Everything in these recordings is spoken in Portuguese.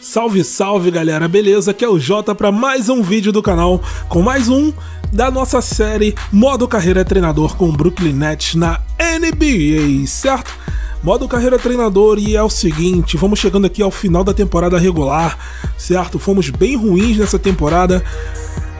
Salve, salve galera, beleza? Aqui é o Jota para mais um vídeo do canal, com mais um da nossa série Modo Carreira Treinador com Brooklyn Nets na NBA, certo? Modo Carreira Treinador e é o seguinte, vamos chegando aqui ao final da temporada regular, certo? Fomos bem ruins nessa temporada,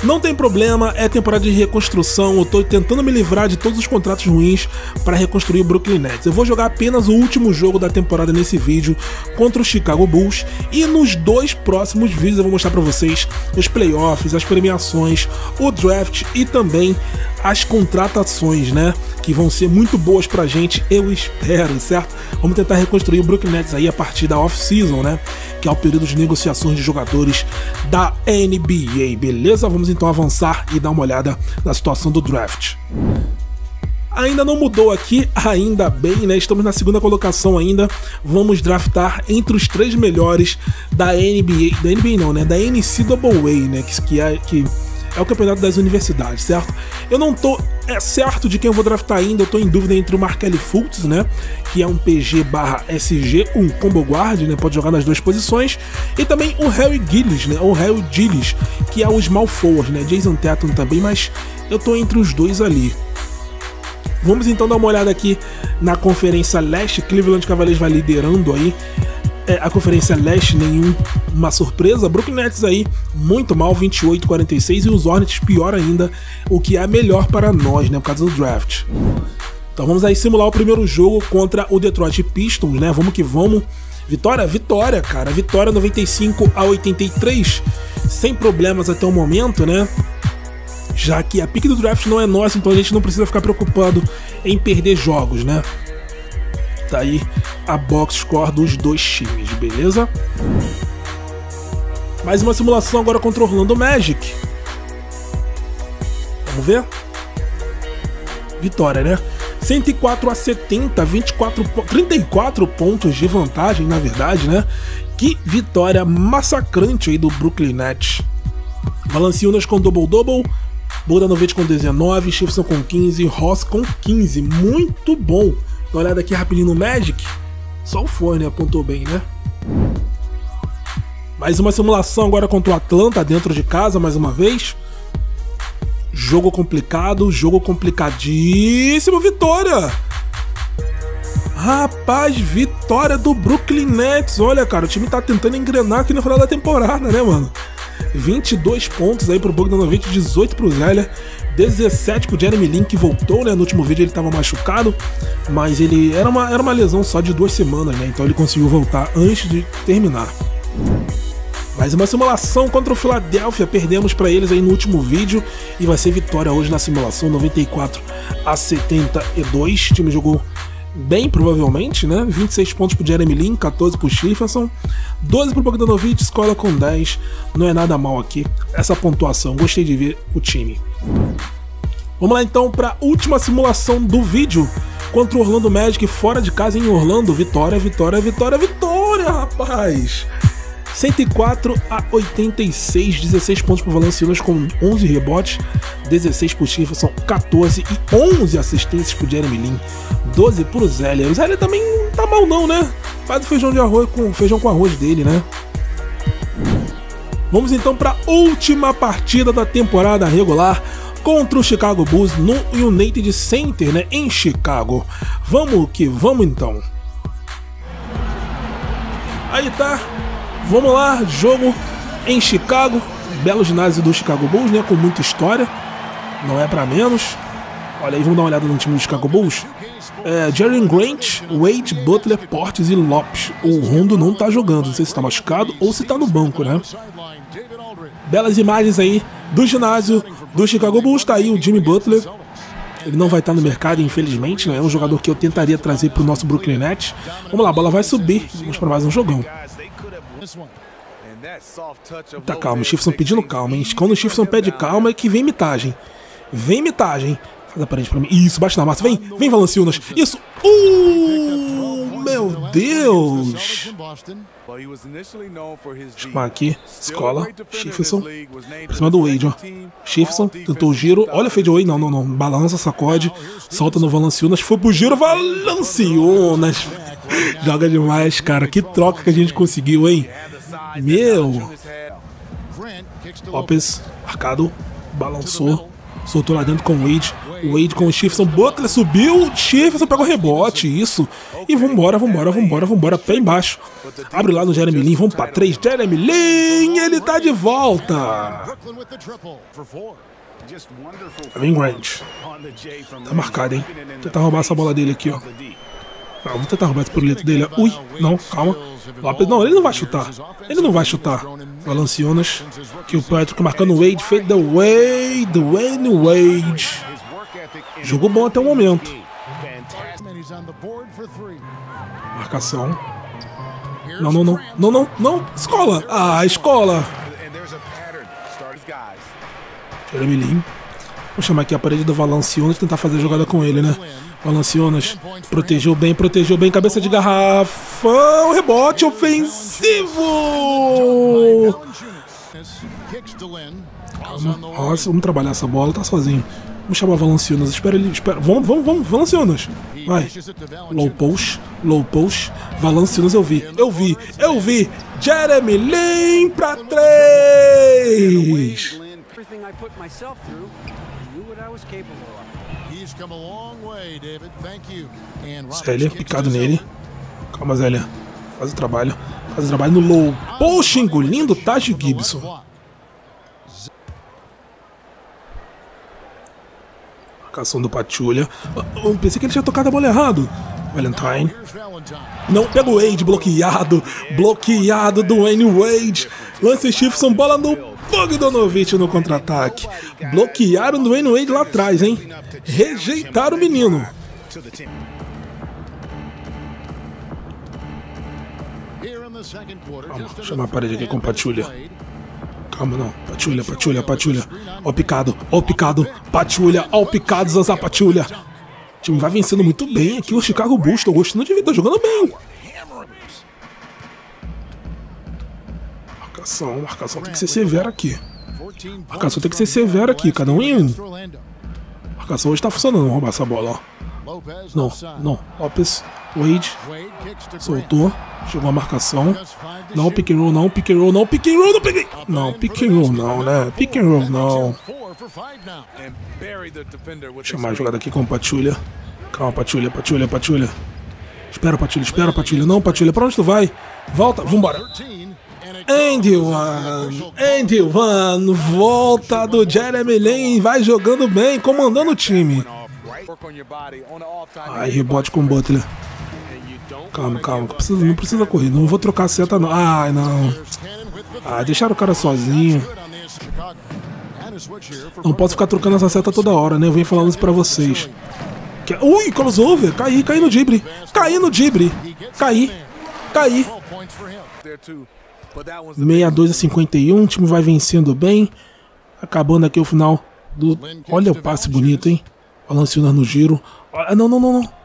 não tem problema, é temporada de reconstrução. Eu tô tentando me livrar de todos os contratos ruins para reconstruir o Brooklyn Nets. Eu vou jogar apenas o último jogo da temporada nesse vídeo contra o Chicago Bulls e nos dois próximos vídeos eu vou mostrar para vocês os playoffs, as premiações, o draft e também as contratações, né? Que vão ser muito boas pra gente, eu espero, certo? Vamos tentar reconstruir o Brooklyn Nets aí a partir da off-season, né? Que é o período de negociações de jogadores da NBA, beleza? Vamos então avançar e dar uma olhada na situação do draft. Ainda não mudou aqui, ainda bem, né? Estamos na segunda colocação ainda. Vamos draftar entre os três melhores da NBA, da NBA não, né? Da NCAA, né? Que, que é que é o campeonato das universidades, certo? Eu não tô é certo de quem eu vou draftar ainda, eu tô em dúvida entre o Markelly Fultz, né? Que é um PG barra SG, um combo guard, né? Pode jogar nas duas posições. E também o Harry Gillis, né? Ou Harry Gillis, que é o small forward, né? Jason Tatum também, mas eu tô entre os dois ali. Vamos então dar uma olhada aqui na Conferência Leste. Cleveland Cavaliers vai liderando aí é, a Conferência Leste, nenhuma surpresa. Brooklyn Nets aí muito mal, 28-46 e os Hornets pior ainda, o que é melhor para nós, né, por causa do draft. Então vamos aí simular o primeiro jogo contra o Detroit Pistons, né? Vamos que vamos. Vitória, vitória, cara. Vitória 95 a 83, sem problemas até o momento, né? Já que a pick do draft não é nossa, então a gente não precisa ficar preocupado em perder jogos, né? Tá aí a box score dos dois times, beleza? Mais uma simulação agora contra o Orlando Magic. Vamos ver? Vitória, né? 104 a 70, 24, 34 pontos de vantagem, na verdade, né? Que vitória massacrante aí do Brooklyn Nets. Valanciunas com double-double, Bogdanovic com 19, Chiefson com 15, Ross com 15. Muito bom. Dá uma olhada aqui rapidinho no Magic. Só o fone apontou bem, né? Mais uma simulação agora contra o Atlanta dentro de casa, mais uma vez. Jogo complicado, jogo complicadíssimo. Vitória! Rapaz, vitória do Brooklyn Nets. Olha, cara, o time tá tentando engrenar aqui no final da temporada, né, mano? 22 pontos aí pro Bogdanovic, 18 pro Zeller, 17 pro Jeremy Lin, que voltou, né? No último vídeo ele estava machucado, mas ele era uma, era uma lesão só de duas semanas, né? Então ele conseguiu voltar antes de terminar. Mais uma simulação contra o Philadelphia, perdemos para eles aí no último vídeo e vai ser vitória hoje na simulação 94 a 72. O time jogou bem, provavelmente, né? 26 pontos pro Jeremy Lin, 14 pro Stephenson, 12 pro Bogdanovic, escola com 10. Não é nada mal aqui essa pontuação. Gostei de ver o time. Vamos lá então para a última simulação do vídeo contra o Orlando Magic fora de casa em Orlando. Vitória, vitória, vitória, vitória, rapaz! 104 a 86, 16 pontos para Valanciunas com 11 rebotes, 16 para o Stephenson, 14 e 11 assistências para Jeremy Lin, 12 para o Zélia. O Zélia também não tá mal não, né? Faz o feijão de arroz com feijão com arroz dele, né? Vamos então para a última partida da temporada regular contra o Chicago Bulls no United Center, né, em Chicago. Vamos que vamos então. Aí tá, Vamos lá, jogo em Chicago, belo ginásio do Chicago Bulls, né, com muita história, não é para menos. Olha aí, vamos dar uma olhada no time do Chicago Bulls. É, Grant, Wade, Butler, Portes e Lopes. O Rondo não tá jogando, não sei se tá machucado ou se tá no banco, né? Belas imagens aí do ginásio do Chicago Bulls. Tá aí o Jimmy Butler. Ele não vai estar no mercado, infelizmente, né? É um jogador que eu tentaria trazer para o nosso Brooklyn Nets. Vamos lá, a bola vai subir. Vamos para mais um jogão. Tá calma, o Chifson pedindo calma, hein? Quando o Chifson pede calma é que vem mitagem. Vem mitagem. Faz aparente pra mim. Isso, bate na massa. Vem, vem, Valanciunas. Isso. Uh, Meu Deus! Chamar aqui, escola, Chifferson, por cima do Wade, ó. Chifferson, tentou o giro, olha o away, não, não, não, balança, sacode, solta no Valanciunas, foi pro giro, Valanciunas! Joga demais, cara, que troca que a gente conseguiu, hein? Meu! Lopes, marcado, balançou, soltou lá dentro com o Wade. Wade com o Chifferson, Butler subiu, Chifferson pegou rebote, isso. E vambora, vambora, vambora, vambora, pé embaixo. Abre lá no Jeremy Lin, vamos pra três. Jeremy Lin, ele tá de volta. Vem Grant. Tá marcado, hein? Vou tentar roubar essa bola dele aqui, ó. Não, vou tentar roubar esse pirulito dele. Ui, não, calma. Lopes, não, ele não vai chutar. Ele não vai chutar. Valanciunas. Que o Patrick marcando o Wade. Fade the Wade. Wayne Wade. Jogo bom até o momento. Marcação. Não, não, não. Não, não, não. Escola. Ah, escola. Jeremy Lin. Vou chamar aqui a parede do Valanciunas e tentar fazer a jogada com ele, né? Valanciunas protegeu bem, protegeu bem, cabeça de garrafa, rebote ofensivo! Calma, Nossa, vamos trabalhar essa bola, tá sozinho. Vamos chamar Valanciunas, espera ele, espera. Vamos, vamos, vamos, Valanciunas. Vai. Low post, low post. Valanciunas eu vi, eu vi, eu vi. Jeremy Lin pra três. Zélia, picado nele. Calma, Zélia. Faz o trabalho. Faz o trabalho no low. Poxa, engolindo Taj Gibson. Marcação do Patulha. Eu pensei que ele tinha tocado a bola errado. Valentine. Não, pega o Wade, bloqueado. Bloqueado do Wayne Wade. Lance Schiffson, bola no Bogdanovich no contra-ataque. Bloquearam o Dwayne Wade lá atrás, hein? Rejeitaram o menino. Calma, chamar a parede aqui com Patulha. Calma, não. Patulha, Patulha, Patulha. Ó o picado, ó o picado. Patulha, ó o picado, Zaza Patulha. O time vai vencendo muito bem aqui o Chicago Bulls. Tô gostando de ver, tá jogando bem. Marcação, marcação tem que ser severa aqui. Marcação tem que ser severa aqui, cada um em um. Marcação hoje tá funcionando, vamos roubar essa bola, ó. Não, não. Lopes, Wade, soltou, chegou a marcação. Não, pick and roll, não, pick and roll, não, pick and roll, não peguei. Não, pick and roll não, né? Pick and roll não. Chamar a jogada aqui com o Patulha. Calma, Patulha, Patulha, Patulha. Espera, Patulha, espera, Patulha. Não, Patulha, pra onde tu vai? Volta, vambora. Andy One, Andy One, volta do Jeremy Lin, vai jogando bem, comandando o time. Ai, rebote com o Butler. Calma, calma, precisa, não precisa correr, não vou trocar a seta não. Ai, não. Ah, deixaram o cara sozinho. Não posso ficar trocando essa seta toda hora, né? Eu venho falando isso pra vocês. Ui, crossover, caí, caí no Dibre. Caí no Dibre. Caí, caí. 62 a 51, o time vai vencendo bem. Acabando aqui o final do. Olha o passe bonito, hein? Balanceando no giro. Ah, não, não, não, não.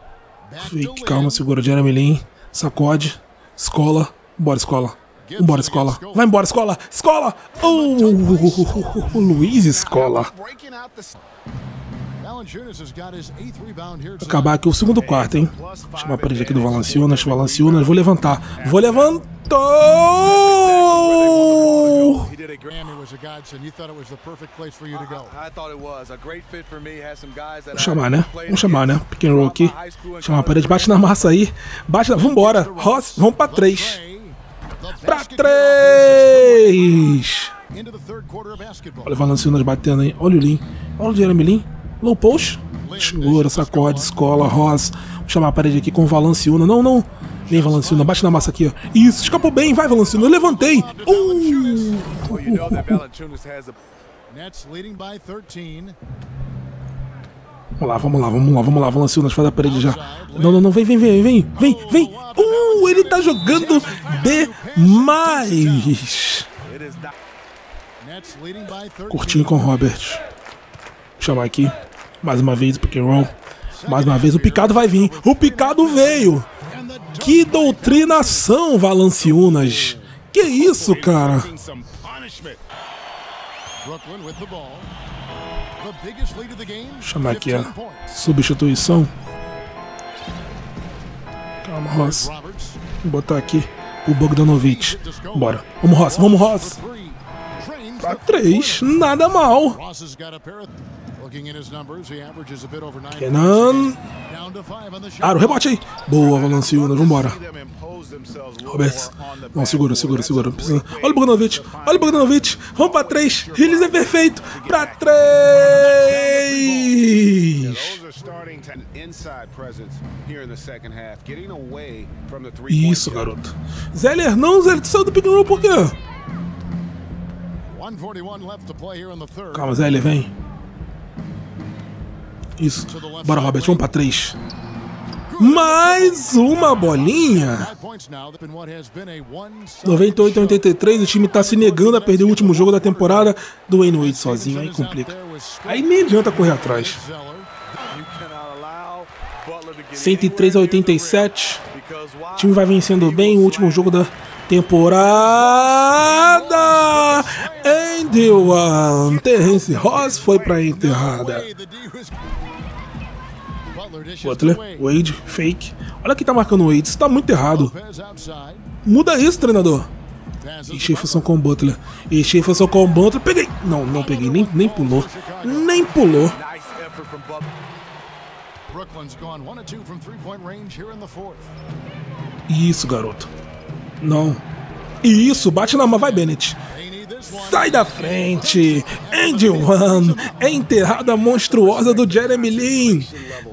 Fake, calma, segura Jeremy Lin. Sacode. Escola. Bora, escola. Vambora, escola. Vai embora, escola. Escola! Oh, Luiz Escola. Acabar aqui o segundo quarto, hein? Chamar a parede aqui do Valanciunas. Valanciunas. Vou levantar. Vou levantar. Vamos chamar, né? Vamos chamar, né? Pick and roll aqui. Chamar a parede. Bate na massa aí. Bate na... Vambora. Ross, vamos pra três. Pra três! Olha o Valanciunas batendo aí. Olha o Lin. Olha o Jeremy Lin. Low post. Segura, sacode, escola, Ross. Vou chamar a parede aqui com o Valanciuna. Não, não. Vem, Valanciuna. Bate na massa aqui, ó. Isso, escapou bem. Vai, Valanciuna. Eu levantei. Uh! Vamos lá, vamos lá, vamos lá, vamos lá, Valanciunas faz a parede já. Não, não, não, vem, vem, vem, vem, vem, vem. Uh, ele tá jogando demais. Curtinho com Robert. Vou chamar aqui. Mais uma vez o pick and roll. Mais uma vez o picado vai vir. O picado veio. Que doutrinação, Valanciunas! Que isso, cara? Chamar aqui a substituição. Calma, Ross. Vou botar aqui o Bogdanovich. Bora. Vamos, Ross. Vamos, Ross. Pra três. Nada mal. Kenan. Ah, o rebote aí. Boa, Valanciunas. Vambora. Roberts. Não, segura, segura, segura. Precisa... Olha o Bogdanovich. Olha o Bogdanovich. Vamos pra três. Riles é perfeito. Pra três. Isso, garoto. Zeller, não, Zeller. Tu saiu do pick and roll por quê? Calma, Zeller, vem. Isso. Bora, Robert. Vamos pra três. Mais uma bolinha. 98 a 83, o time tá se negando a perder o último jogo da temporada do Wayne Wade sozinho, aí complica. Aí nem adianta correr atrás. 103 a 87. O time vai vencendo bem o último jogo da temporada. Andy One. Terence Ross foi pra enterrada. Butler, Wade, fake. Olha que tá marcando o Wade, isso tá muito errado. Muda isso, treinador. E Jefferson com Butler. E Jefferson com Butler. Peguei. Não, não peguei. Nem, nem pulou. Nem pulou. Isso, garoto. Não. Isso, bate na mão. Vai, Bennett. Sai da frente! Andy One é enterrada monstruosa do Jeremy Lin!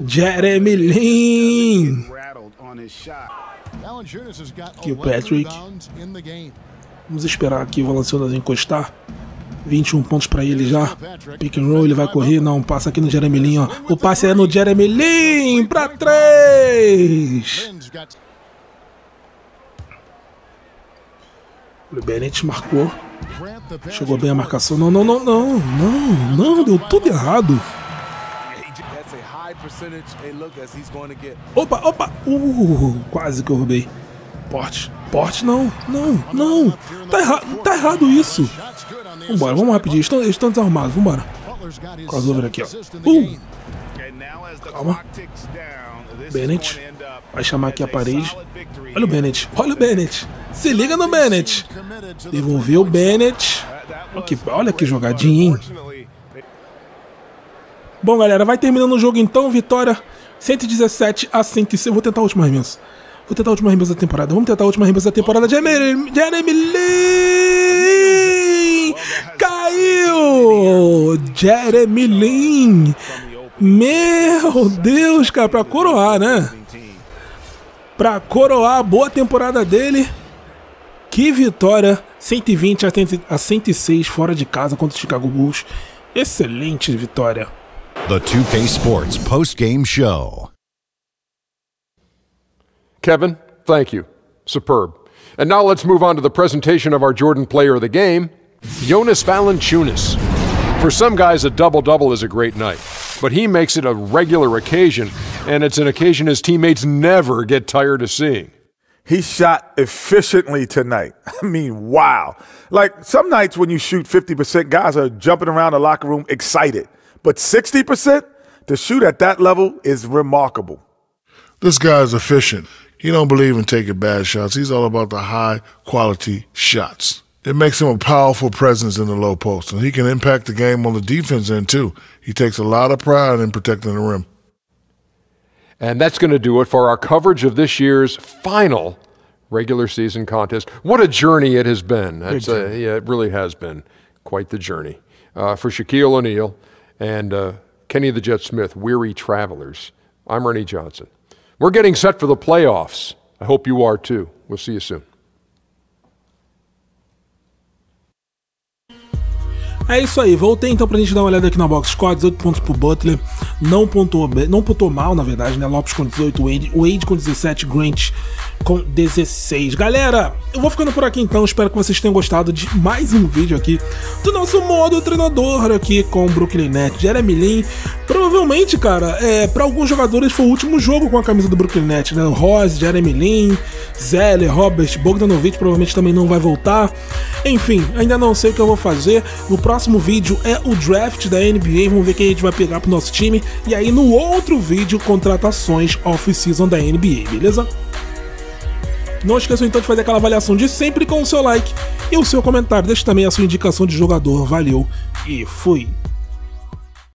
Jeremy Lin! Aqui o Patrick. Vamos esperar aqui o Valanciunas encostar. 21 pontos para ele já. Pick and roll, ele vai correr. Não, passa aqui no Jeremy Lin, ó. O passe é no Jeremy Lin para 3. O Bennett marcou. Chegou bem a marcação. Não, não, não, não, não, não, deu tudo errado. Opa, opa! Uh, quase que eu roubei. Porte, porte, não, não, não. Tá, erra tá errado isso. Vambora, vamos rapidinho. Estão, estão desarrumados, vambora. Crossover aqui, ó. Uh. Calma. Bennett. Vai chamar aqui a parede. Olha o Bennett. Olha o Bennett. Se liga no Bennett. Devolveu o Bennett. Olha que, jogadinha, hein? Bom, galera, vai terminando o jogo então. Vitória 117 a 106. Vou tentar a última arremesso. Vou tentar a última arremesso da temporada. Vamos tentar a última arremesso da temporada. Jeremy, Jeremy Lin! Caiu! Jeremy Lin! Meu Deus, cara, pra coroar, né? Pra coroar a boa temporada dele. Que vitória! 120 a 106 fora de casa contra o Chicago Bulls. Excelente vitória. The 2K Sports post-game show. Kevin, thank you. Superb. And now let's move on to the presentation of our Jordan player of the game, Jonas Valanciunas. For some guys, a double-double is a great night, but he makes it a regular occasion, and it's an occasion his teammates never get tired of seeing. He shot efficiently tonight. I mean, wow. Like some nights when you shoot 50%, guys are jumping around the locker room excited. But 60% to shoot at that level is remarkable. This guy is efficient. He don't believe in taking bad shots. He's all about the high quality shots. It makes him a powerful presence in the low post, and he can impact the game on the defense end too. He takes a lot of pride in protecting the rim. And that's going to do it for our coverage of this year's final regular season contest. What a journey it has been. That's, uh, yeah, it really has been quite the journey. Uh, for Shaquille O'Neal and uh, Kenny the Jet Smith, weary travelers, I'm Ernie Johnson. We're getting set for the playoffs. I hope you are too. We'll see you soon. É isso aí, voltei então pra gente dar uma olhada aqui na box score, 18 pontos pro Butler, não pontuou, não pontuou mal, na verdade, né? Lopes com 18, Wade, Wade com 17, Grant com 16. Galera, eu vou ficando por aqui então, espero que vocês tenham gostado de mais um vídeo aqui do nosso modo treinador aqui com o Brooklyn Nets. Jeremy Lin, provavelmente, cara, é, para alguns jogadores foi o último jogo com a camisa do Brooklyn Nets, né? Rose, Jeremy Lin, Zeller, Robert, Bogdanovich provavelmente também não vai voltar. Enfim, ainda não sei o que eu vou fazer. No próximo vídeo é o draft da NBA, vamos ver quem a gente vai pegar pro nosso time. E aí no outro vídeo, contratações off-season da NBA, beleza? Não esqueçam então de fazer aquela avaliação de sempre com o seu like e o seu comentário. Deixe também a sua indicação de jogador. Valeu e fui!